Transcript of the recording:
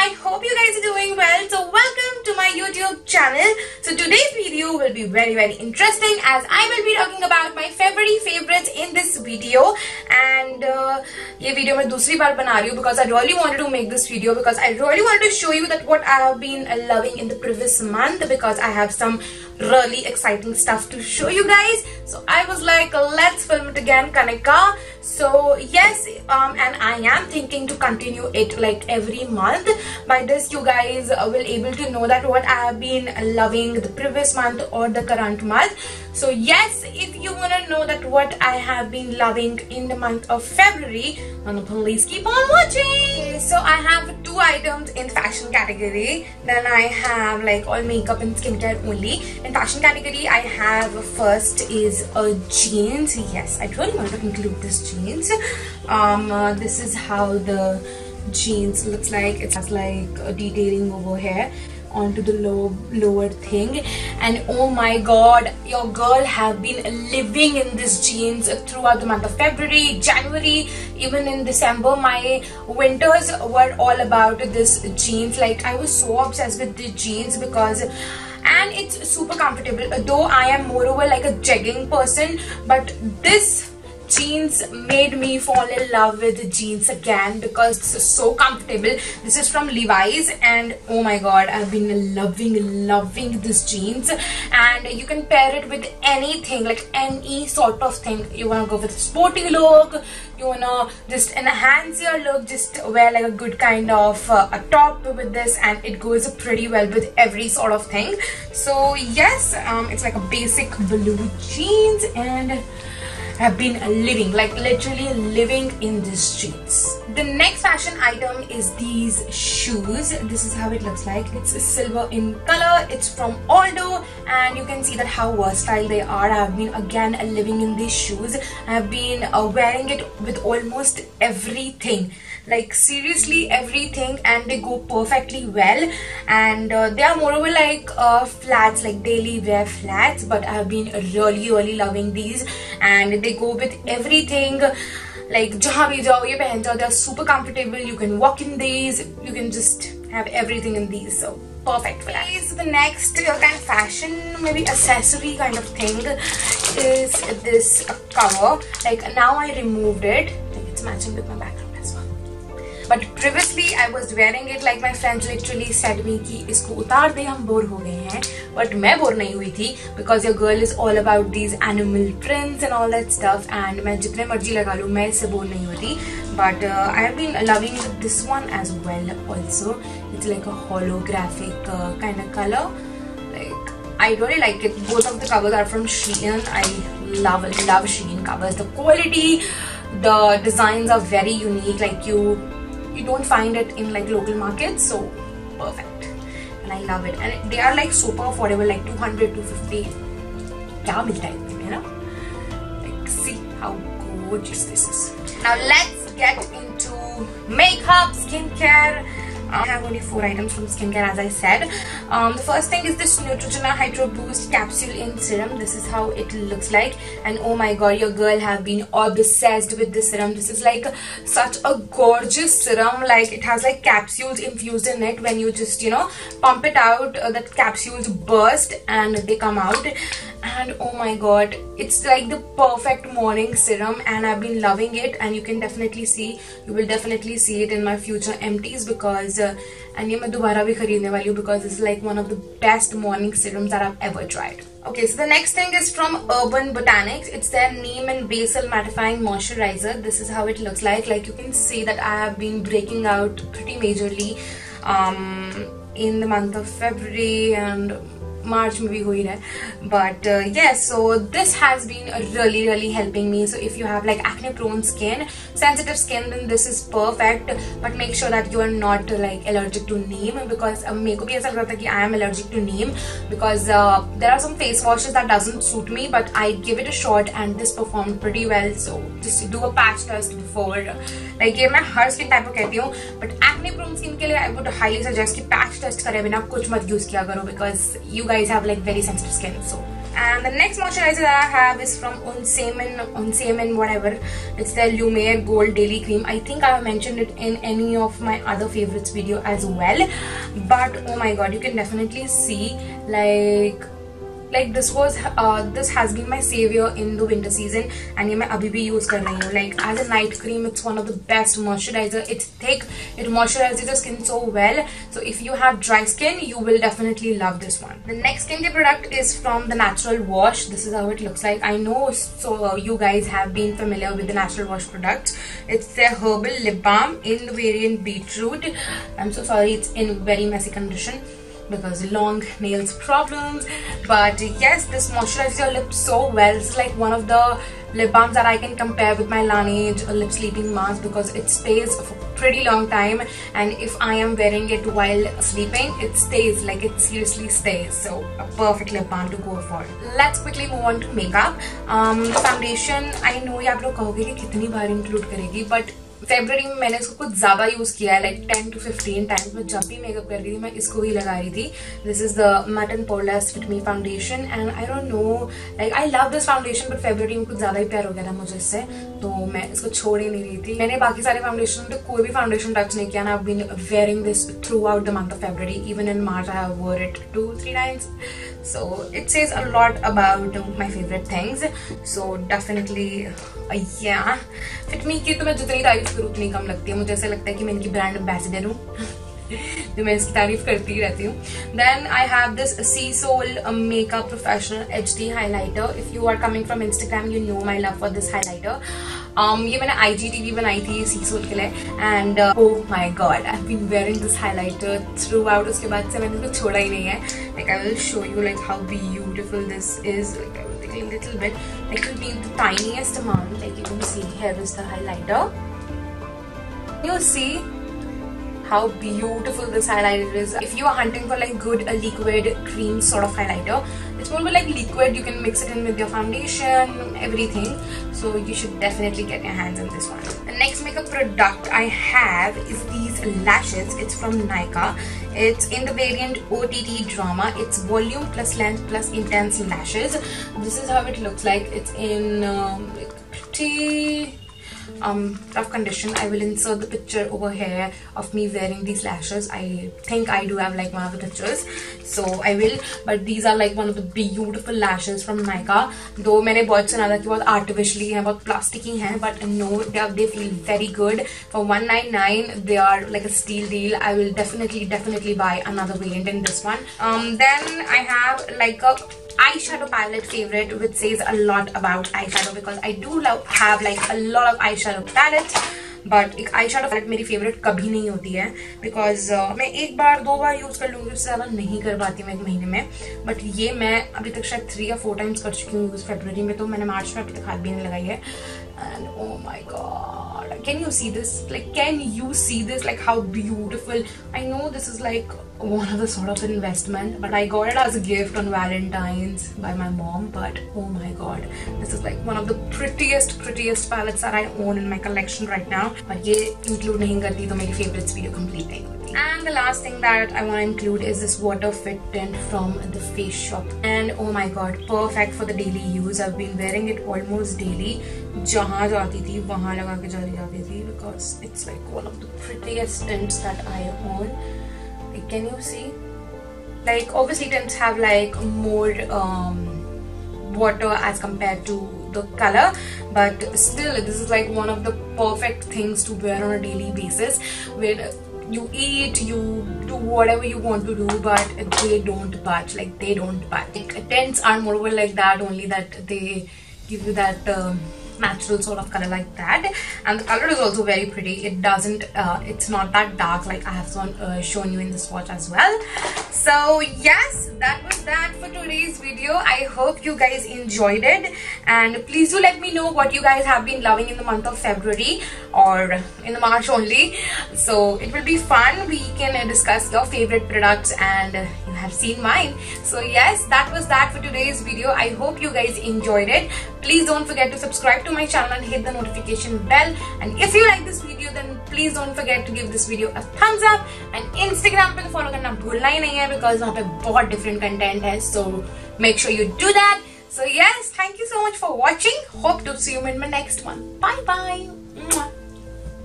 I hope you guys are doing well. So welcome to my YouTube channel. So today's video will be very very interesting as I will be talking about my February favorites in this video. And uh, ये video मैं दूसरी बार बना रही हूँ because I really wanted to make this video because I really wanted to show you that what I have been loving in the previous month because I have some really exciting stuff to show you guys. So I was like, let's film it again, Kanika. So yes, um, and I am thinking to continue it like every month. By this, you guys will able to know that what I have been loving the previous month or the current month. So yes, if you wanna know that what I have been loving in the month of February, then please keep on watching. So I have two items in fashion category. Then I have like all makeup and skincare only. In fashion category, I have first is a jeans. Yes, I really want to include this jeans. Um, uh, this is how the jeans looks like. It has like a detailing over here onto the low, lower thing and oh my god your girl have been living in this jeans throughout the month of February January even in December my winters were all about this jeans like I was so obsessed with the jeans because and it's super comfortable though I am moreover like a jegging person but this jeans made me fall in love with the jeans again because this is so comfortable. This is from levi's and oh my god i've been loving loving this jeans. And you can pair it with anything like any sort of thing. You want to go with a sporty look you wanna just enhance your look just wear like a good kind of uh, a top with this and it goes pretty well with every sort of thing. So yes um, it's like a basic blue jeans and have been living like literally living in the streets the next fashion item is these shoes. This is how it looks like. It's silver in color. It's from aldo. And you can see that how versatile they are. I have been again living in these shoes. I have been uh, wearing it with almost everything. Like seriously everything. And they go perfectly well. And uh, they are moreover like uh, flats. Like daily wear flats. But I have been really really loving these. And they go with everything like jahan bhi jao ye pehan jao they are super comfortable. You can walk in these. You can just have everything in these. So perfect for that. The next kind of fashion maybe accessory kind of thing is this cover. Like now I removed it. Like it's matching with my background but previously I was wearing it like my friends literally said me कि इसको उतार दे, हम bore हो गए हैं। But मैं bore नहीं हुई थी because your girl is all about these animal prints and all that stuff and मैं जितने मर्ज़ी लगा लूँ, मैं इससे बोर नहीं होती। But I have been loving this one as well also it's like a holographic kind of color. Like, I really like it. Both of the covers are from Shein. I love love Shein covers. The quality, the designs are very unique. Like, you you don't find it in like local markets so perfect. And I love it. And they are like super affordable like 200 250 kya milta you know like see how gorgeous this is. Now let's get into makeup skincare I have only four items from skincare as I said. Um, the first thing is this Neutrogena Hydro Boost Capsule in Serum. This is how it looks like. And oh my god, your girl have been obsessed with this serum. This is like such a gorgeous serum. Like it has like capsules infused in it. When you just, you know, pump it out, uh, the capsules burst and they come out and oh my god it's like the perfect morning serum and I've been loving it and you can definitely see you will definitely see it in my future empties because uh, and ye main dobara bhi khareedne wali hu because it's like one of the best morning serums that I've ever tried. Okay, so the next thing is from Urban Botanics. It's their Neem and Basil Mattifying Moisturizer. This is how it looks like. Like you can see that I have been breaking out pretty majorly um, in the month of February and March में भी हो ही रहा है। But yes so this has been really really helping me so if you have like acne prone skin sensitive skin then this is perfect but make sure that you are not like allergic to neem because मेरे को भी ऐसा लगता था कि I am allergic to neem because there are some face washes that doesn't suit me but I give it a shot and this perform very well so just do a patch test before like ये मैं हर skin type को कहती हूँ but acne prone skin के लिए I would highly suggest कि patch test करें बिना कुछ मत यूज़ किया करो because you guys have like very sensitive skin so and the next moisturizer that I have is from Unsemen, Unsemen whatever. It's the Lumiere Gold Daily Cream. I think I have mentioned it in any of my other favorites video as well. But oh my god, you can definitely see like like this was uh, this has been my savior in the winter season and ये मैं अभी भी use कर रही हूँ like as a night cream it's one of the best moisturizer it's thick it moisturizes the skin so well so if you have dry skin you will definitely love this one the next skincare product is from the natural wash this is how it looks like I know so uh, you guys have been familiar with the natural wash products it's their herbal lip balm in the variant beetroot I'm so sorry it's in very messy condition because long nails problems. But yes this moisturizes your lips so well. It's like one of the lip balms that I can compare with my Laneige lip sleeping mask because it stays for pretty long time. And if I am wearing it while sleeping it stays like it seriously stays. So a perfect lip balm to go for. Let's quickly move on to makeup. Um, foundation I know you have will say how many include karegi but February में मैंने इसको कुछ ज़्यादा use किया है like ten to fifteen times मैं जब भी मेकअप कर रही थी, मैं इसको ही लगा रही थी. This is the matte and poreless fit me foundation and I don't know like I love this foundation but February में कुछ ज़्यादा ही प्यार हो गया था मुझे इससे. तो मैं इसको छोड़ ही नहीं रही थी. मैंने बाकी सारे फाउंडेशन तो कोई भी फाउंडेशन टच नहीं किया. ना been wearing this throughout the month of February even in March I have wore it two three times so it says a lot about my favorite things. So definitely uh, yeah. Fit me की तो मैं जितनी तारीफ़ करूँ उतनी कम लगती है। मुझे ऐसा लगता है कि मैं इनकी ब्रांड एम्बेसडर हूँ। जो मैं इसकी तारीफ़ करती ही रहती हूँ। Then I have this sea soul makeup professional H D highlighter if you are coming from Instagram you know my love for this highlighter um, ये मैंने आई जी टी वी बनाई थी सी सोल के लिए and oh my God I been wearing this highlighter throughout उसके बाद से मैंने इसको छोड़ा ही नहीं है like I will show you like how beautiful this is little bit like will be the tiniest amount like you can see here is the highlighter you see how beautiful this highlighter is. If you are hunting for like good a liquid cream sort of highlighter, it's more like liquid. You can mix it in with your foundation, everything. So you should definitely get your hands on this one. The next makeup product I have is these lashes. It's from Nykaa. It's in the variant OTT Drama. It's volume plus length plus intense lashes. This is how it looks like. It's in um, pretty um, rough condition. I will insert the picture over here of me wearing these lashes. I think I do have like one of the pictures. So I will. But these are like one of the beautiful lashes from Nykaa. though I have सुना that they are artificially हैं plastic. plasticky हैं but no they, they feel very good. For 199 they are like a steal deal. I will definitely definitely buy another variant in this one. Um, then I have like a eyeshadow palette favorite which says a lot about eyeshadow because I do love have like a lot of eyeshadow palettes but एक eyeshadow palette मेरी favourite कभी नहीं होती है because uh, मैं एक बार दो बार use कर लूँगी उससे ज़्यादा नहीं कर पाती मैं एक महीने में बट ये मैं अभी तक शायद थ्री या फोर टाइम्स कर चुकी हूँ यूज़ फेबर में तो मैंने मार्च में अभी तक हाथ भी नहीं लगाई है and oh my God can you see this? Like can you see this? Like how beautiful. I know this is like one of the sort of investment but i got it as a gift on valentine's by my mom but oh my god. This is like one of the prettiest prettiest palettes that i own in my collection right now. But ye include nahi karti to meri favorites video complete and the last thing that I want to include is this water fit tint from the face shop and oh my god perfect for the daily use I've been wearing it almost daily जहाँ जाती थी वहाँ लगा के चली जाती थी because it's like one of the prettiest tints that I own can you see like obviously tints have like more um, water as compared to the color but still this is like one of the perfect things to wear on a daily basis where you eat you do whatever you want to do but they don't budge like they don't budge. Like, tints are moreover like that only that they give you that um, natural sort of color like that. And the color is also very pretty. It doesn't uh, it's not that dark like I have shown, uh, shown you in the swatch as well. So yes that was that for today's video. I hope you guys enjoyed it. And please do let me know what you guys have been loving in the month of February or in the March only. So it will be fun. We can discuss your favorite products and you have seen mine. So yes that was that for today's video. I hope you guys enjoyed it please don't forget to subscribe to to my channel and hit the notification bell and if you like this video then please don't forget to give this video a thumbs up and Instagram पे तो follow करना भूलना ही नहीं है because वहाँ पे बहुत different content है so make sure you do that So yes, thank you so much for watching. Hope to see you in my next one. Bye bye.